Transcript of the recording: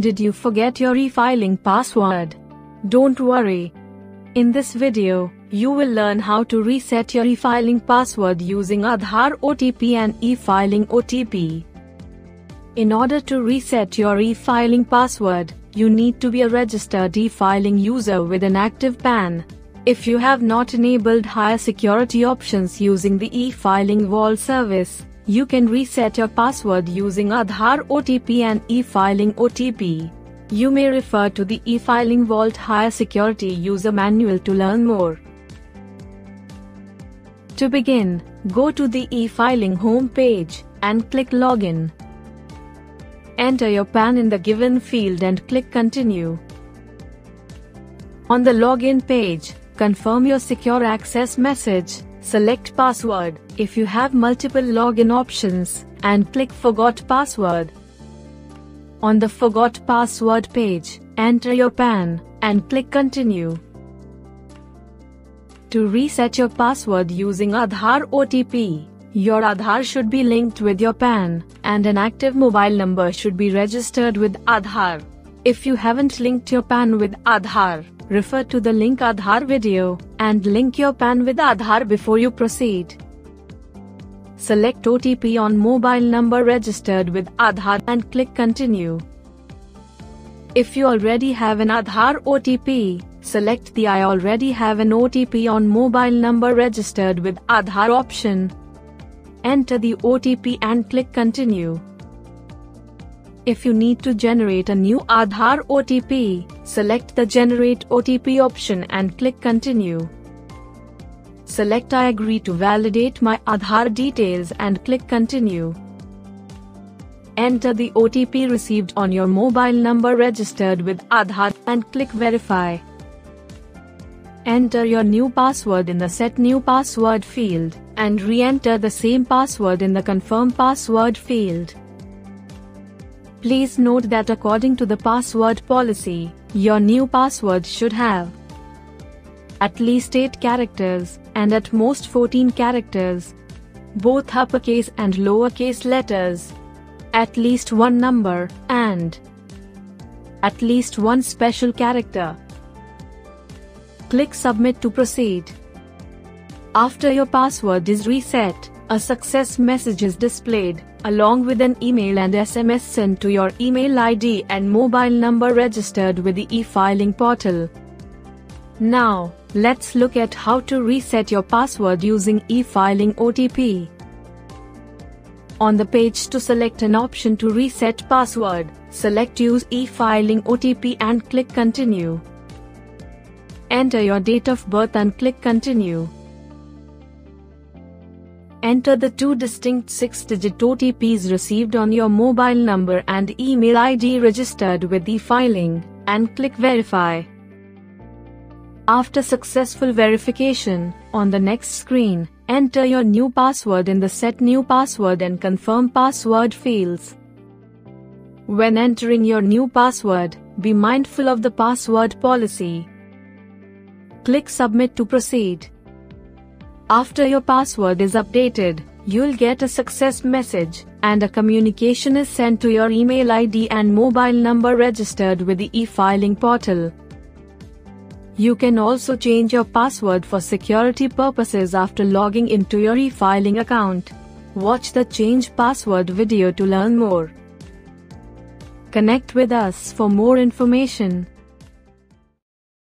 Did you forget your e-filing password? Don't worry. In this video, you will learn how to reset your e-filing password using Aadhaar OTP and e-filing OTP. In order to reset your e-filing password, you need to be a registered e-filing user with an active PAN. If you have not enabled higher security options using the e-filing vault service, you can reset your password using Aadhaar OTP and e-filing OTP. You may refer to the e-filing vault higher security user manual to learn more. To begin, go to the e-filing home page and click login. Enter your PAN in the given field and click continue. On the login page, confirm your secure access message Select password if you have multiple login options, and click Forgot Password. On the Forgot Password page, enter your PAN and click Continue. To reset your password using Aadhaar OTP, your Aadhaar should be linked with your PAN, and an active mobile number should be registered with Aadhaar. If you haven't linked your PAN with Aadhaar, refer to the link Aadhaar video and link your PAN with Aadhaar before you proceed. Select OTP on mobile number registered with Aadhaar and click continue. If you already have an Aadhaar OTP, select the I already have an OTP on mobile number registered with Aadhaar option. Enter the OTP and click continue. If you need to generate a new Aadhaar OTP, select the Generate OTP option and click Continue. Select I agree to validate my Aadhaar details and click Continue. Enter the OTP received on your mobile number registered with Aadhaar and click Verify. Enter your new password in the Set New Password field and re-enter the same password in the Confirm Password field. Please note that according to the password policy, your new password should have at least 8 characters, and at most 14 characters, both uppercase and lowercase letters, at least one number, and at least one special character. Click Submit to proceed. After your password is reset, a success message is displayed, along with an email and SMS sent to your email ID and mobile number registered with the e-filing portal. Now, let's look at how to reset your password using e-filing OTP. On the page to select an option to reset password, select Use e-filing OTP and click Continue. Enter your date of birth and click Continue. Enter the two distinct 6-digit OTPs received on your mobile number and email ID registered with the filing, and click Verify. After successful verification, on the next screen, enter your new password in the Set New Password and Confirm Password fields. When entering your new password, be mindful of the password policy. Click Submit to proceed. After your password is updated, you'll get a success message, and a communication is sent to your email ID and mobile number registered with the e-filing portal. You can also change your password for security purposes after logging into your e-filing account. Watch the change password video to learn more. Connect with us for more information.